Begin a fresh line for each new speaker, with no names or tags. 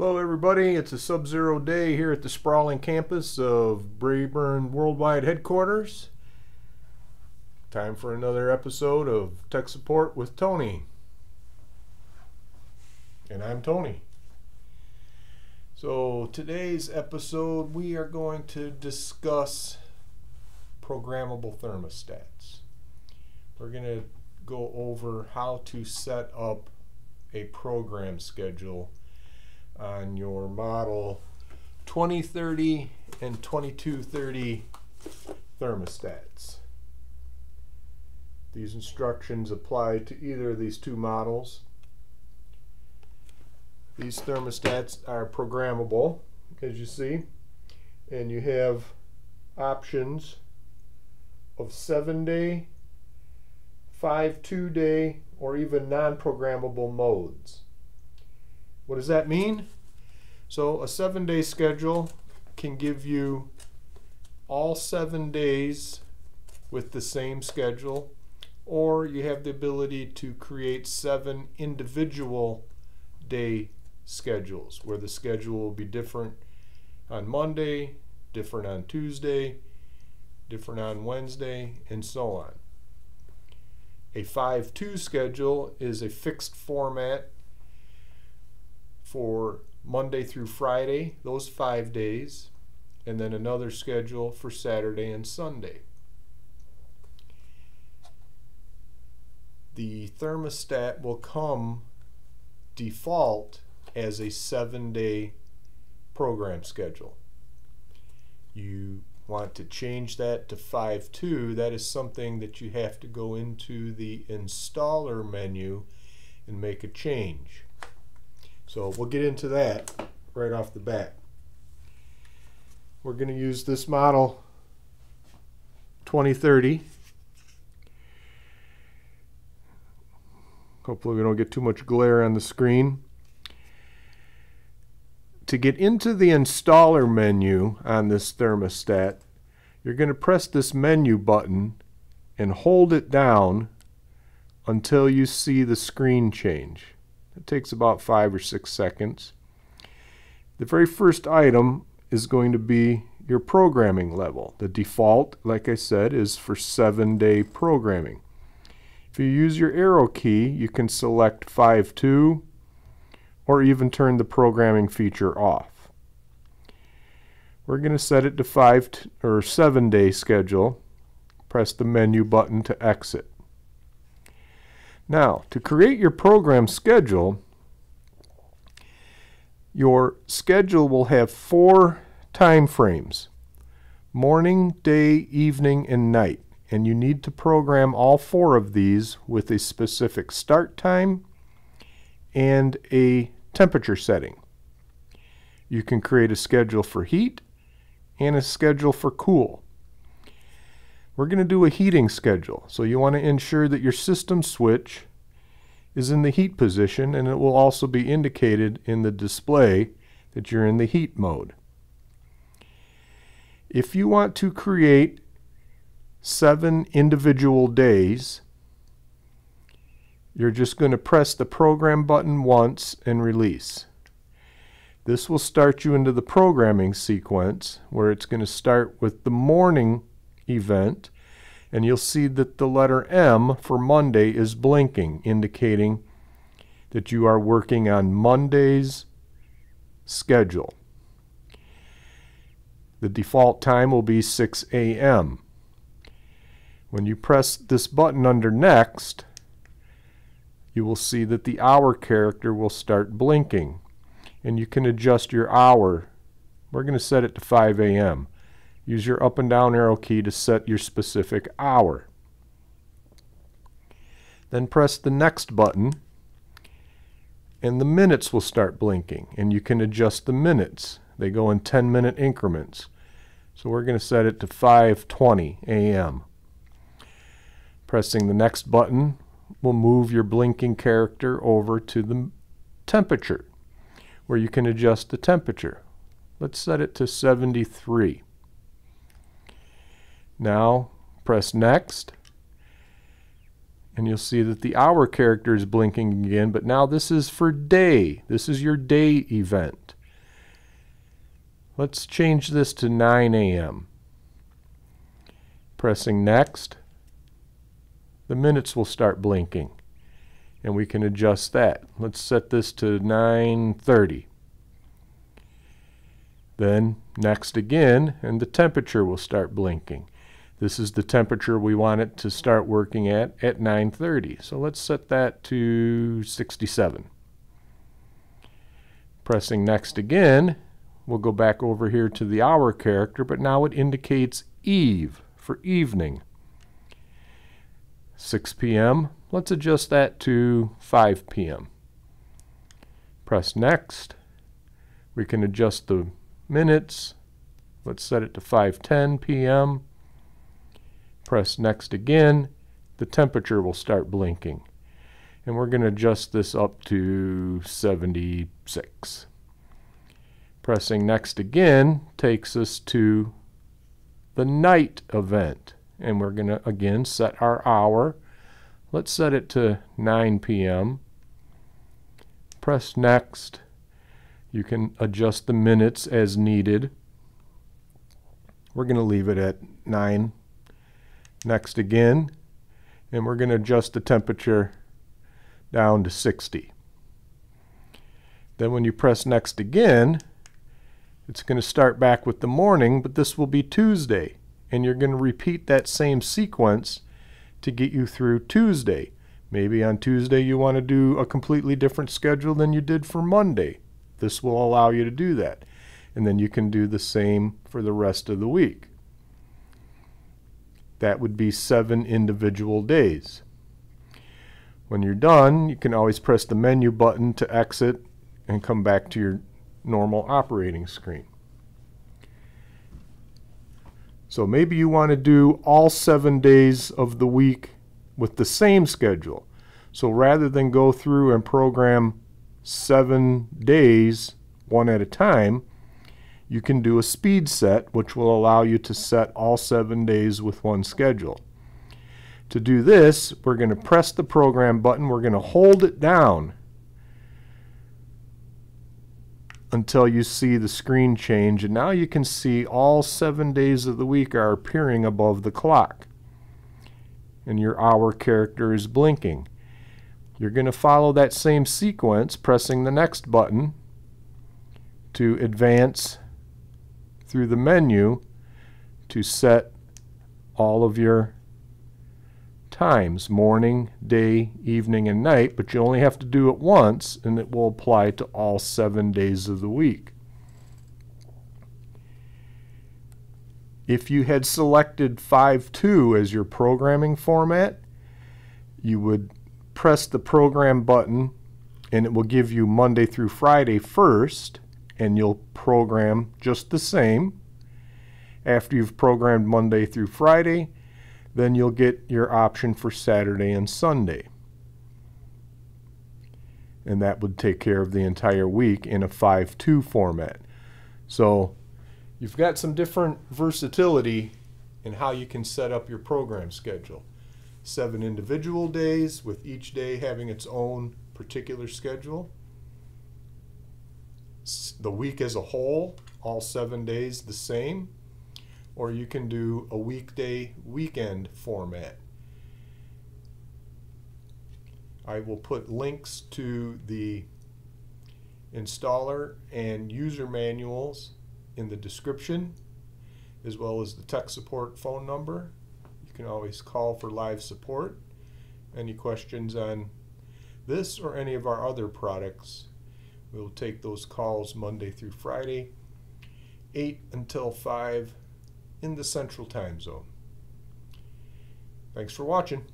Hello, everybody. It's a sub zero day here at the sprawling campus of Braeburn Worldwide Headquarters. Time for another episode of Tech Support with Tony. And I'm Tony. So, today's episode, we are going to discuss programmable thermostats. We're going to go over how to set up a program schedule on your model 2030 and 2230 thermostats. These instructions apply to either of these two models. These thermostats are programmable, as you see, and you have options of 7 day, 5 2 day, or even non programmable modes. What does that mean? So, a seven day schedule can give you all seven days with the same schedule, or you have the ability to create seven individual day schedules where the schedule will be different on Monday, different on Tuesday, different on Wednesday, and so on. A 5 2 schedule is a fixed format for Monday through Friday, those five days, and then another schedule for Saturday and Sunday. The thermostat will come default as a seven day program schedule. You want to change that to 5.2, that is something that you have to go into the installer menu and make a change. So we'll get into that right off the bat. We're going to use this model 2030. Hopefully we don't get too much glare on the screen to get into the installer menu on this thermostat, you're going to press this menu button and hold it down until you see the screen change. It takes about five or six seconds. The very first item is going to be your programming level. The default, like I said, is for seven day programming. If you use your arrow key, you can select 5.2, or even turn the programming feature off. We're going to set it to 5 or 7 day schedule. Press the menu button to exit. Now, to create your program schedule, your schedule will have four time frames morning, day, evening, and night. And you need to program all four of these with a specific start time and a temperature setting. You can create a schedule for heat and a schedule for cool. We're going to do a heating schedule, so you want to ensure that your system switch is in the heat position and it will also be indicated in the display that you're in the heat mode. If you want to create seven individual days, you're just going to press the program button once and release. This will start you into the programming sequence where it's going to start with the morning event and you'll see that the letter M for Monday is blinking indicating that you are working on Monday's schedule. The default time will be 6 a.m. When you press this button under Next, you will see that the hour character will start blinking and you can adjust your hour. We're going to set it to 5 a.m. Use your up and down arrow key to set your specific hour. Then press the next button and the minutes will start blinking and you can adjust the minutes. They go in 10 minute increments. So we're going to set it to 5:20 a.m. Pressing the next button will move your blinking character over to the temperature where you can adjust the temperature. Let's set it to 73. Now press next and you'll see that the hour character is blinking again, but now this is for day. This is your day event. Let's change this to 9 a.m. Pressing next, the minutes will start blinking and we can adjust that. Let's set this to 930. Then next again and the temperature will start blinking. This is the temperature we want it to start working at at 930. So let's set that to 67. Pressing next again, we'll go back over here to the hour character, but now it indicates eve for evening. 6 p.m. Let's adjust that to 5 p.m. Press next. We can adjust the minutes. Let's set it to 5:10 p.m. Press next again. The temperature will start blinking. And we're going to adjust this up to 76. Pressing next again takes us to the night event. And we're going to again set our hour. Let's set it to 9 p.m. Press next. You can adjust the minutes as needed. We're going to leave it at 9. Next again. And we're going to adjust the temperature down to 60. Then when you press next again, it's going to start back with the morning, but this will be Tuesday. And you're going to repeat that same sequence to get you through Tuesday. Maybe on Tuesday you want to do a completely different schedule than you did for Monday. This will allow you to do that. And then you can do the same for the rest of the week. That would be seven individual days. When you're done, you can always press the menu button to exit and come back to your normal operating screen. So maybe you want to do all seven days of the week with the same schedule. So rather than go through and program seven days one at a time, you can do a SpeedSet, which will allow you to set all seven days with one schedule. To do this, we're going to press the program button. We're going to hold it down until you see the screen change. And now you can see all seven days of the week are appearing above the clock. And your hour character is blinking. You're going to follow that same sequence, pressing the next button to advance through the menu to set all of your times morning, day, evening, and night, but you only have to do it once and it will apply to all seven days of the week. If you had selected 5.2 as your programming format, you would press the program button and it will give you Monday through Friday first and you'll program just the same. After you've programmed Monday through Friday, then you'll get your option for Saturday and Sunday. And that would take care of the entire week in a 5-2 format. So you've got some different versatility in how you can set up your program schedule. Seven individual days with each day having its own particular schedule. The week as a whole, all seven days the same or you can do a weekday weekend format. I will put links to the installer and user manuals in the description as well as the tech support phone number. You can always call for live support. Any questions on this or any of our other products, we'll take those calls Monday through Friday, 8 until 5 in the Central Time Zone. Thanks for watching.